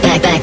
back, back, back.